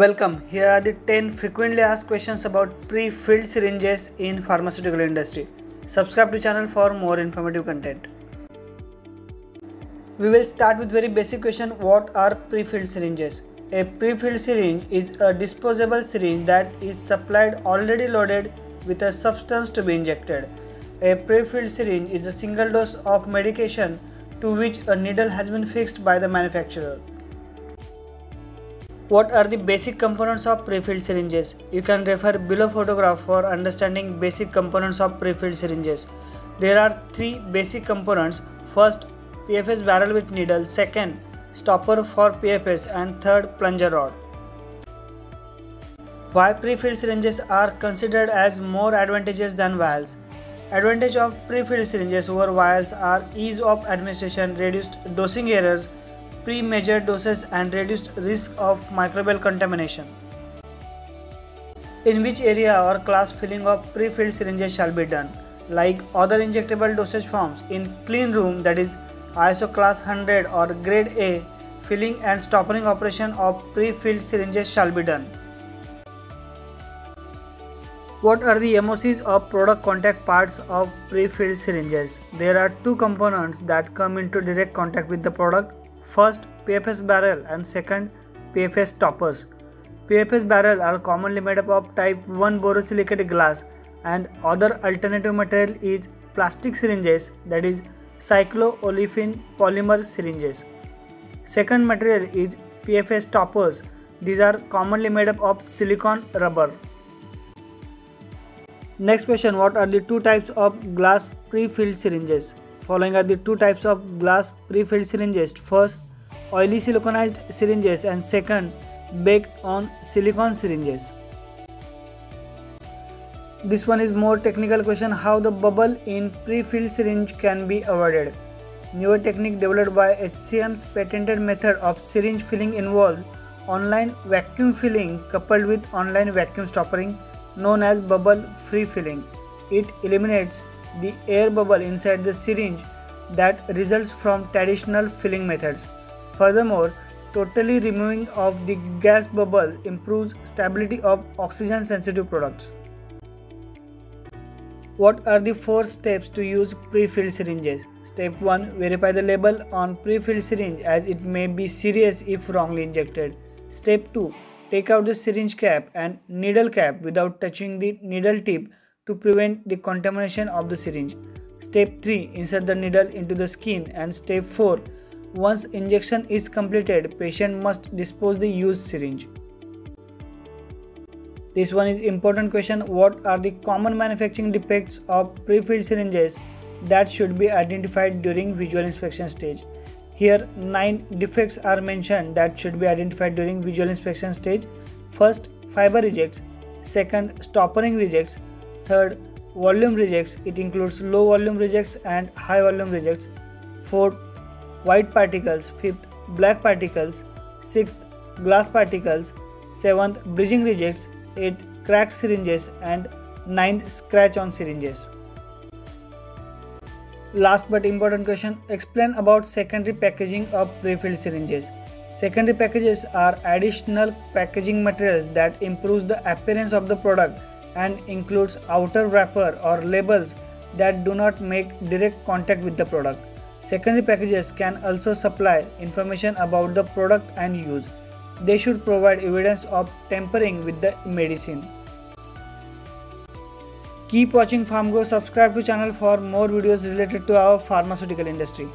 Welcome. Here are the 10 frequently asked questions about pre-filled syringes in pharmaceutical industry. Subscribe to channel for more informative content. We will start with very basic question what are pre-filled syringes? A pre-filled syringe is a disposable syringe that is supplied already loaded with a substance to be injected. A pre-filled syringe is a single dose of medication to which a needle has been fixed by the manufacturer. What are the basic components of pre-filled syringes? You can refer below photograph for understanding basic components of pre-filled syringes. There are three basic components. First, PFS barrel with needle. Second, stopper for PFS and third, plunger rod. Why pre-filled syringes are considered as more advantageous than vials? Advantage of pre-filled syringes over vials are ease of administration, reduced dosing errors, pre-measured doses and reduced risk of microbial contamination. In which area or class filling of pre-filled syringes shall be done? Like other injectable dosage forms in clean room that is ISO class 100 or grade A, filling and stoppering operation of pre-filled syringes shall be done. What are the MOCs of product contact parts of pre-filled syringes? There are two components that come into direct contact with the product First, PFS barrel and second, PFS stoppers. PFS barrel are commonly made up of type 1 borosilicate glass and other alternative material is plastic syringes that is cycloolefin polymer syringes. Second material is PFS stoppers. These are commonly made up of silicon rubber. Next question What are the two types of glass pre-filled syringes? Following are the two types of glass pre-filled syringes. First, oily siliconized syringes and second, baked on silicone syringes. This one is more technical question how the bubble in pre-filled syringe can be avoided. Newer technique developed by HCM's patented method of syringe filling involves online vacuum filling coupled with online vacuum stoppering known as bubble free filling. It eliminates the air bubble inside the syringe that results from traditional filling methods. Furthermore, totally removing of the gas bubble improves stability of oxygen sensitive products. What are the four steps to use pre-filled syringes? Step 1 Verify the label on pre-filled syringe as it may be serious if wrongly injected. Step 2 Take out the syringe cap and needle cap without touching the needle tip to prevent the contamination of the syringe. Step 3 Insert the needle into the skin and step 4 Once injection is completed, patient must dispose the used syringe. This one is important question what are the common manufacturing defects of pre-filled syringes that should be identified during visual inspection stage. Here 9 defects are mentioned that should be identified during visual inspection stage. First fiber rejects, second stoppering rejects, Third, volume rejects. It includes low volume rejects and high volume rejects. Fourth, white particles. Fifth, black particles. Sixth, glass particles. Seventh, bridging rejects. Eighth, cracked syringes. And ninth, scratch on syringes. Last but important question explain about secondary packaging of pre-filled syringes. Secondary packages are additional packaging materials that improves the appearance of the product and includes outer wrapper or labels that do not make direct contact with the product. Secondary packages can also supply information about the product and use. They should provide evidence of tampering with the medicine. Keep watching PharmGrow. Subscribe to channel for more videos related to our pharmaceutical industry.